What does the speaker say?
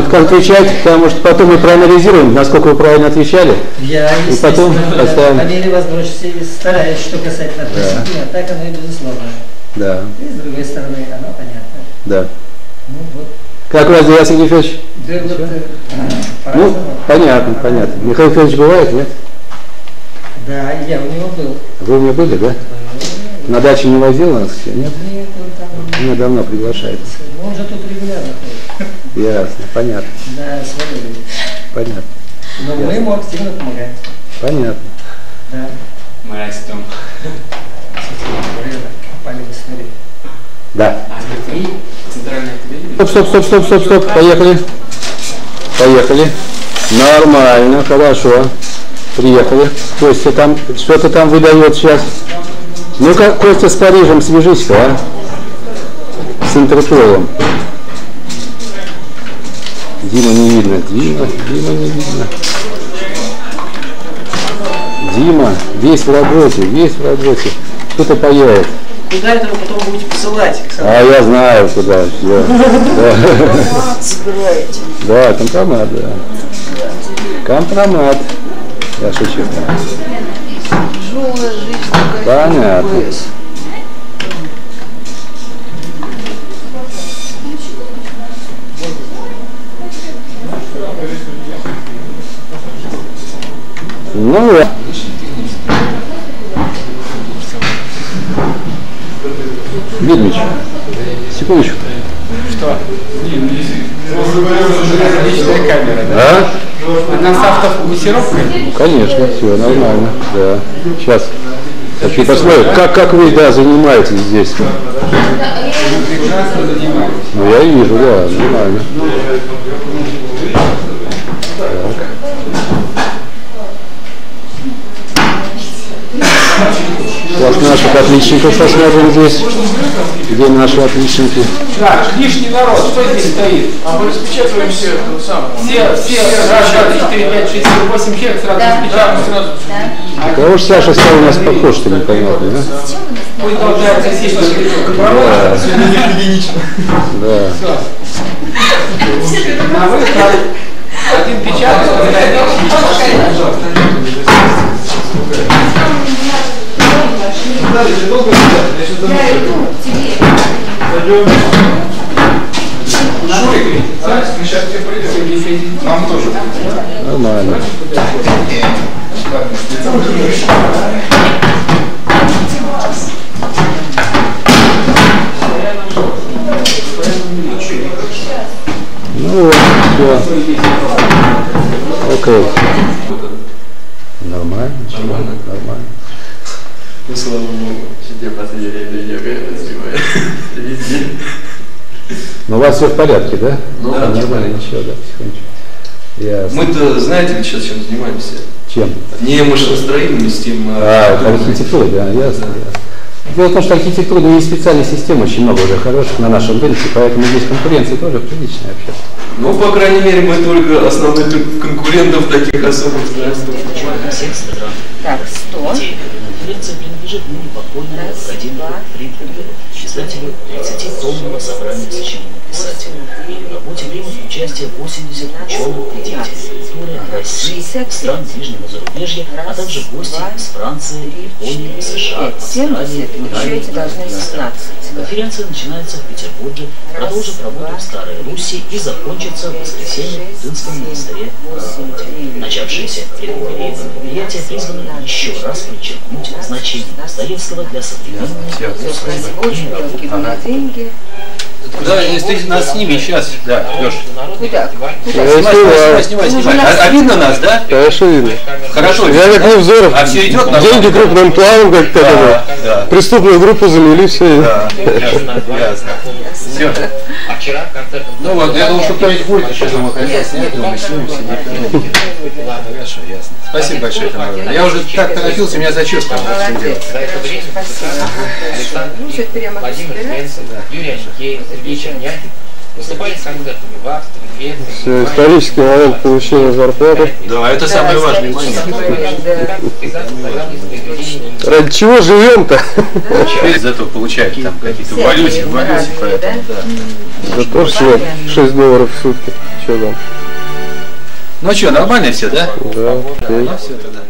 тут как отвечать, потому что потом мы проанализируем, насколько вы правильно отвечали. Я, И потом поставим. по мере возможности стараюсь, что касательно Да. а так оно и безусловно. Да, И с другой стороны, оно понятно. да. Ну вот, Как у вас дела, Сергей Федорович? да вот э, Ну, понятно, понятно. Михаил Федорович бывает, нет? Да, я у него был. Вы у меня были, да? На даче не возил нас? Нет? Нет, он там... Меня давно приглашает. Он же тут регулярно ходит. Ясно, понятно, Да, с Валерией. понятно, Но мы ему активно помогаем. понятно. Да. Мы растем. Да. А ты центральная телевидение? Стоп, стоп, стоп, стоп, стоп, стоп. Поехали. Поехали. Нормально, хорошо. Приехали. Костя там, что-то там выдает сейчас. Ну-ка, Костя с Парижем свяжись-ка, а? С Интерполом. Дима не видно. Дима, Дима не видно. Дима, весь в работе, весь в работе. Кто-то поедет. Куда это вы потом будете посылать, Александр? А я знаю куда. Да, да. собираете. Да, компромат, да. Компромат. Я шучу. Тяжелая жизнь такая. Понятно. Ну да. Дмитрич, секундочку. Что? Камера, да? А? Она с автофокусировкой? Ну, конечно, все нормально. Да. Сейчас. Хочу посмотреть, как, как вы да, занимаетесь здесь. Ну, я вижу, да, нормально. Так. Сейчас наших отличников посмотрим здесь. Где наши отличники? Так, лишний народ, что здесь стоит? А мы распечатываем все это самое. Все, все, раз, два, три, четыре, пять, шесть, семь, восемь человек сразу Да, распечатаны. мы сразу. Кого же Саша стал у нас похож-то непонятно, да? Пусть должна сесть на Да. Да. На выход. Один печатает, Шурик, Сейчас тебе придем. Нам тоже. Нормально. Ну вот, все. Окей. Нормально, нормально, нормально. Ну, слава богу, тебе последнее время йога снимает. Везде. Но у вас все в порядке, да? Ну, А, да, нормально, ничего, да, потихонечку. Ясно. Мы-то, знаете ли, сейчас чем занимаемся? Чем? Не машиностроением, с тем... А, архитектура, да, ясно, ясно. Дело в том, что архитектура есть специальных систем очень много уже хороших на нашем рынке, поэтому здесь конкуренция тоже приличная вообще. Ну, по крайней мере, мы только основных конкурентов таких особых знаем. всех стран. Так, 100. Принадлежит ныне покойному Раз, академику Фридриху, издателю 30-томного собрания сочинений писателя. В работе примут участие 80 ученых и деятелей культуры России, 63. стран ближнего зарубежья, а также гости из Франции, Японии, США, Австралии, 70, еще Италии и. 16. Конференция начинается в Петербурге, продолжит работу в Старой Руси и закончится в воскресенье в Тынском монастыре. Начавшееся юбилейное мероприятие призвано еще раз подчеркнуть значение Достоевского для современной были деньги. Да, если нас сними сейчас. Да, Леш. Куда? Снимай, снимай, снимай, снимай. А, а видно нас, да? Хорошо видно. Хорошо. Я видно. как Невзоров. А все идет? Деньги крупным планом как-то. Да. Преступную группу замели, все. Да, ясно, ясно. Все. Ну вот, я думал, что кто-нибудь будет еще думал, хотел снять, думаю, снимем, сидим. Хорошо, ясно. Спасибо большое, Тамара. Я уже так торопился, у меня в общем, дело. Спасибо. Что, я могу собирать? Юрий Аникеев, Сергей Черняк, Выступали с концертами в Австрии, Греции. Все, исторический момент получения зарплаты. Да, это самый важный момент. Ради чего живем-то? Теперь из этого получают там какие-то в валюте, в валюте, поэтому, да. Да тоже всего 6 долларов в сутки. Что там? Ну что, нормально все, да? Да. Ну все тогда.